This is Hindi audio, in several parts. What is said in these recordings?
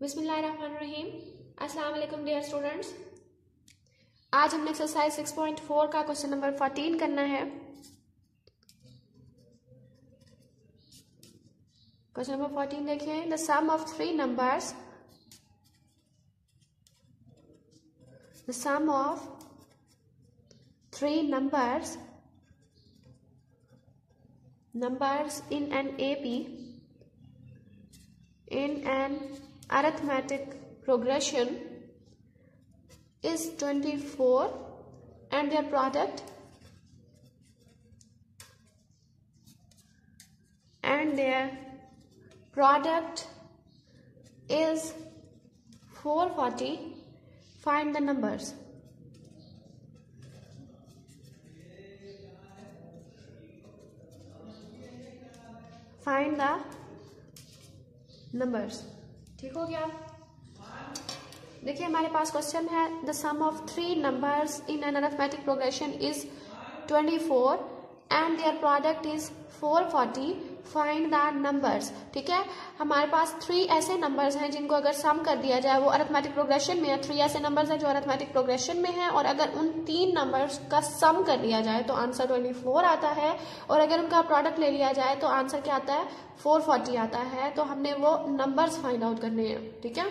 बिस्मिल्लाहिर्रहमानिर्रहीम। अस्सलाम डियर स्टूडेंट्स। आज हमने एक्सरसाइज 6.4 का क्वेश्चन नंबर 14 करना है। क्वेश्चन नंबर 14 देखिए the sum of three numbers the sum of three numbers numbers in an AP in an arithmetic progression is 24 and their product and their product is 440 find the numbers. Find the numbers. ठीक हो गया? देखिए, हमारे पास क्वेश्चन है the sum of three numbers in an arithmetic progression is twenty four and their product is four forty find the numbers ठीक है? हमारे पास थ्री ऐसे नंबर्स हैं जिनको अगर सम कर दिया जाए, वो अरेथमेटिक प्रोग्रेशन में है। थ्री ऐसे नंबर्स हैं जो अरेथमेटिक प्रोग्रेशन में है, और अगर उन तीन नंबर्स का सम कर दिया जाए तो आंसर ट्वेंटी फोर आता है। और अगर उनका प्रोडक्ट ले लिया जाए तो आंसर क्या आता है? फोर फोर्टी आता है। तो हमने वो नंबर्स फाइंड आउट करने हैं, ठीक है?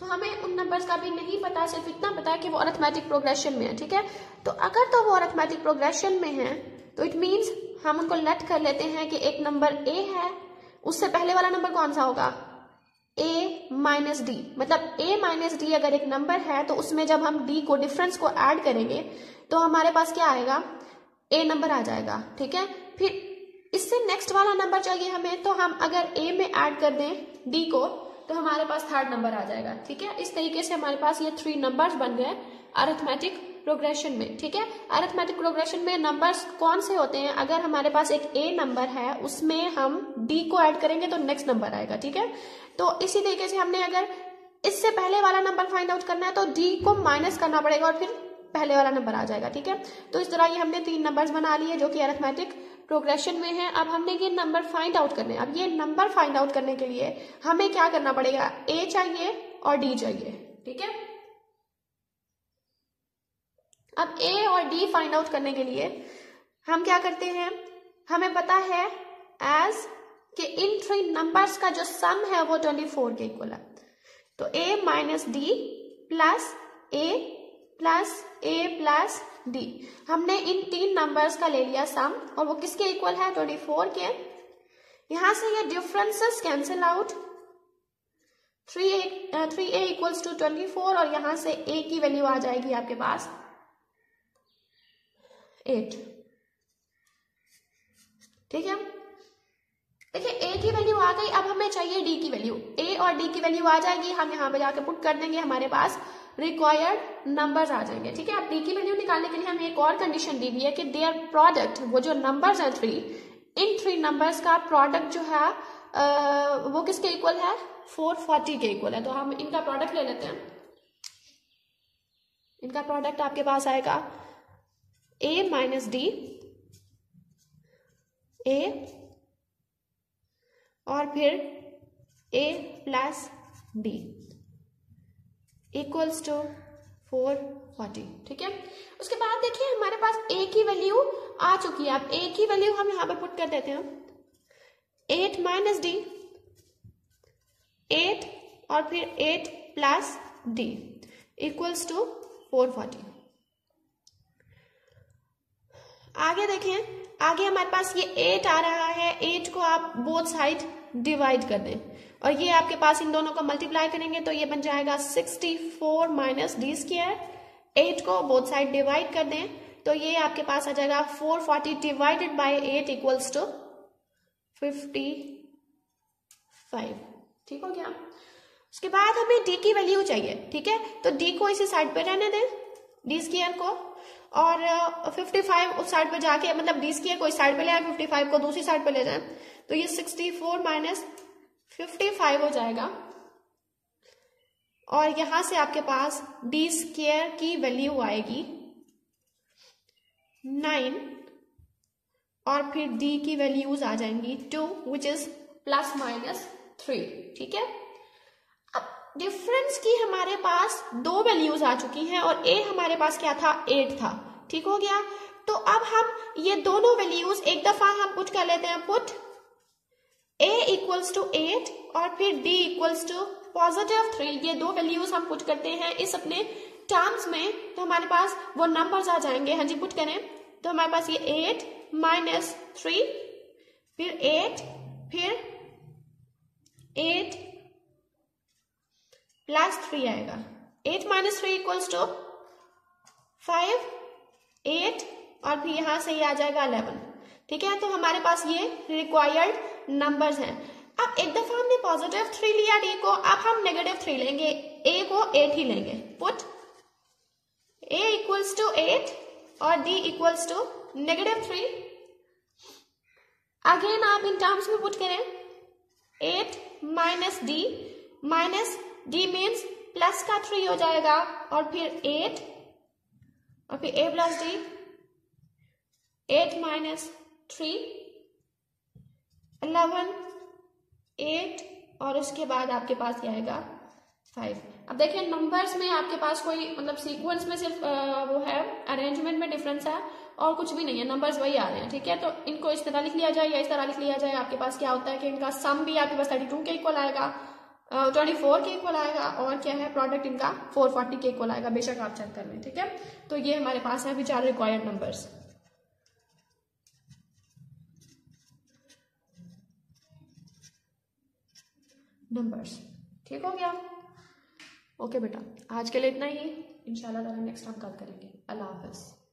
तो हमें उन नंबर्स का भी नहीं पता, सिर्फ़ इतना पता है कि वो अरेथमेटिक प्रोग्रेशन में है, ठीक है? तो अगर तो वो अरेथमेटिक प्रोग्रेशन में है तो इट मीन्स हम उनको लेट कर लेते हैं कि एक नंबर ए है, उससे पहले वाला नंबर कौन सा होगा? ए माइनस डी मतलब ए माइनस डी अगर एक नंबर है तो उसमें जब हम डी को डिफरेंस को ऐड करेंगे तो हमारे पास क्या आएगा? ए नंबर आ जाएगा, ठीक है? फिर इससे नेक्स्ट वाला नंबर चाहिए हमें तो हम अगर ए में ऐड कर दें डी को तो हमारे पास थर्ड नंबर आ जाएगा, ठीक है? इस तरीके से हमारे पास ये थ्री नंबर्स बन गए अरिथमेटिक प्रोग्रेशन में, ठीक है? अरिथमेटिक प्रोग्रेशन में नंबर्स कौन से होते हैं? अगर हमारे पास एक ए नंबर है, उसमें हम डी को ऐड करेंगे तो नेक्स्ट नंबर आएगा, ठीक है? तो इसी तरीके से हमने अगर इससे पहले वाला नंबर फाइंड आउट करना है तो डी को माइनस करना पड़ेगा और फिर पहले वाला नंबर आ जाएगा, ठीक है? तो इस तरह ये हमने तीन नंबर्स बना लिए जो कि अरिथमेटिक प्रोग्रेशन में है। अब हमने ये नंबर फाइंड आउट करने अब ये नंबर फाइंड आउट करने के लिए हमें क्या करना पड़ेगा? ए चाहिए और डी चाहिए, ठीक है? अब ए और डी फाइंड आउट करने के लिए, हम क्या करते हैं? हमें पता है एज कि इन थ्री नंबर्स का जो सम है वो ट्वेंटी फोर के इक्वल है। तो A minus D plus A plus A plus D हमने इन तीन नंबर्स का ले लिया सम और वो किसके इक्वल है? ट्वेंटी फोर के। यहाँ से ये differences cancel out three A three A equals to twenty four और यहाँ से ए की वैल्यू आ जाएगी आपके पास। एट ठीक है? देखिए ए की वैल्यू आ गई, अब हमें चाहिए डी की वैल्यू ए और डी की वैल्यू आ जाएगी, हम यहाँ पे जाके पुट कर देंगे, हमारे पास रिक्वायर्ड नंबर्स आ जाएँगे. ठीक है? अब डी की वैल्यू निकालने के लिए हमें एक और कंडीशन दी हुई है कि देयर प्रोडक्ट वो जो नंबर्स है थ्री इन थ्री नंबर्स का प्रोडक्ट जो है वो किसके इक्वल है? फोर फोर्टी के इक्वल है. तो हम इनका प्रोडक्ट ले लेते हैं. इनका प्रोडक्ट आपके पास आएगा ए माइनस डी ए और फिर A plus D equals to four forty ठीक है? उसके बाद देखिए, हमारे पास ए की वैल्यू आ चुकी है। अब ए की वैल्यू हम यहाँ पर पुट कर देते हैं। एट माइनस डी एट और फिर eight plus D equals to four forty आगे देखें आगे हमारे पास ये एट आ रहा है एट को आप बोथ साइड डिवाइड कर दें। और ये आपके पास इन दोनों को मल्टीप्लाई करेंगे तो ये बन जाएगा sixty four minus D square eight को बोथ साइड डिवाइड कर दें तो ये आपके पास आ जाएगा four forty divided by eight equals to fifty five ठीक हो गया? उसके बाद हमें डी की वैल्यू चाहिए, ठीक है? तो डी को इसी साइड पे रहने दें। डी स्क्र को, और 55 उस साइड पर जाके मतलब डी स्क्र को इस साइड पे ले आए 55 को दूसरी साइड पे ले जाए तो ये 64 माइनस फिफ्टी हो जाएगा। और यहाँ से आपके पास डी स्क्र की वैल्यू आएगी नाइन और फिर डी की वैल्यूज़ आ जाएँगी two which is plus minus three ठीक है? डिफरेंस की हमारे पास दो वैल्यूज़ आ चुकी हैं और ए हमारे पास क्या था? एट था। ठीक हो गया? तो अब हम ये दोनों वैल्यूज़ एक दफ़ा हम पुट कर लेते हैं। Put A equals to eight और फिर D equals to positive three ये दो वैल्यूज़ हम पुट करते हैं। इस अपने टर्म्स में तो हमारे पास वो नंबर्स आ जाएँगे। हाँ जी पुट करें। तो हमारे पास ये एट माइनस थ्री फिर एट फिर एट प्लस थ्री आएगा। Eight minus three equals to five, eight, और फिर यहाँ से ये आ जाएगा अलेवन ठीक है तो हमारे पास ये रिक्वायर्ड नंबर्स हैं। अब एक दफ़ा हमने पॉजिटिव थ्री लिया डी को, अब हम नेगेटिव थ्री लेंगे। ए को एट ही लेंगे। Put A equals to eight और D equals to negative three again आप इन टर्म्स में पुट करें। Eight minus D minus D means plus का थ्री हो जाएगा, और फिर एट और फिर A plus D eight minus three eleven eight और उसके बाद आपके पास क्या आएगा फाइव अब देखिए नंबर्स में आपके पास कोई मतलब सीक्वेंस में सिर्फ़ वो है अरेंजमेंट में डिफरेंस है, और कुछ भी नहीं है नंबर्स वही आ रहे हैं, ठीक है? तो इनको इस तरह लिख लिया जाए या इस तरह लिख लिया जाए, आपके पास क्या होता है कि इनका सम भी आपके पास थर्टी टू के इक्वल आएगा ट्वेंटी फोर के इक्वल आएगा और क्या है प्रोडक्ट इनका फोर फोर्टी के इक्वल आएगा, बेशक आप चेक कर लें, ठीक है? तो ये हमारे पास है अभी चार रिक्वायर्ड नंबर्स नंबर्स ठीक हो गया? ओके बेटा, आज के लिए इतना ही। इंशाल्लाह नेक्स्ट टाइम कल करेंगे। अल्लाह हाफिज़।